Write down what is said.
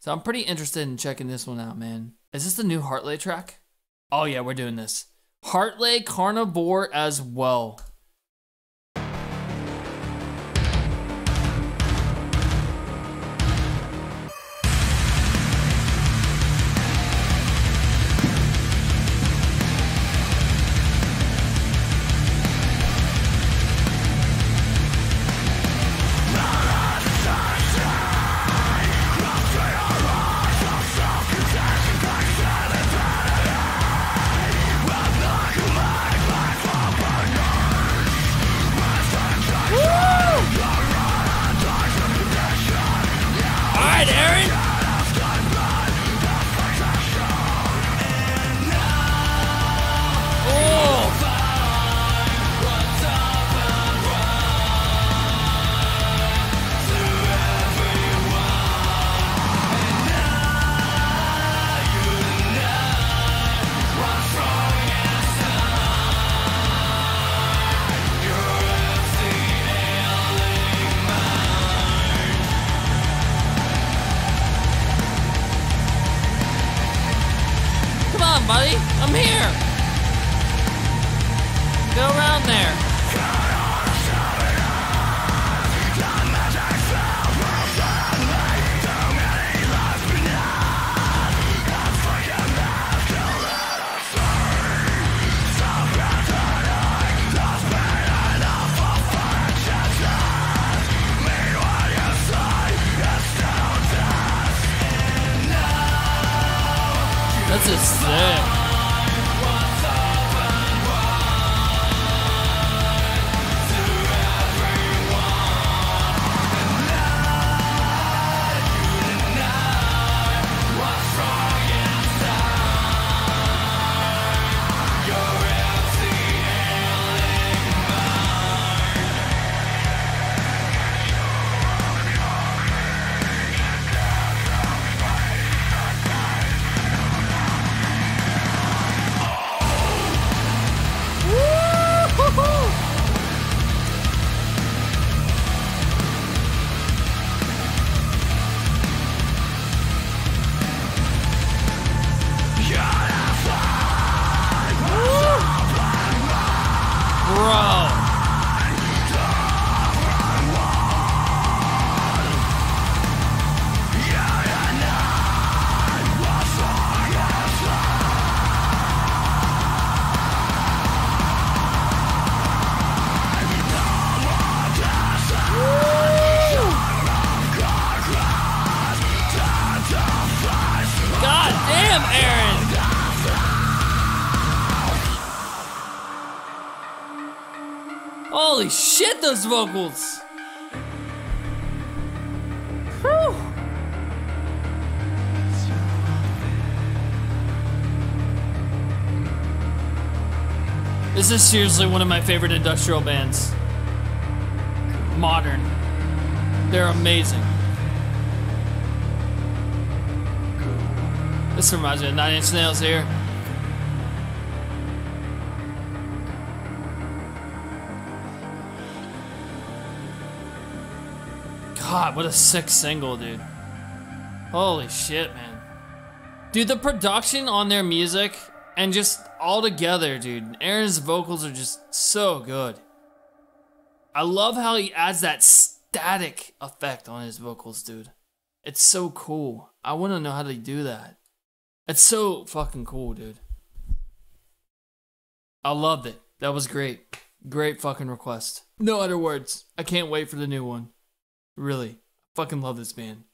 So I'm pretty interested in checking this one out, man. Is this the new Heartlay track? Oh yeah, we're doing this. Heartlay Carnivore as well. Go around there. That's just sick. Holy shit, those vocals! Whew. This is seriously one of my favorite industrial bands. Modern. They're amazing. This reminds me of Nine Inch Nails here. God, what a sick single, dude. Holy shit, man. Dude, the production on their music and just all together, dude. Aaron's vocals are just so good. I love how he adds that static effect on his vocals, dude. It's so cool. I want to know how to do that. It's so fucking cool, dude. I loved it. That was great. Great fucking request. No other words. I can't wait for the new one. Really. Fucking love this band.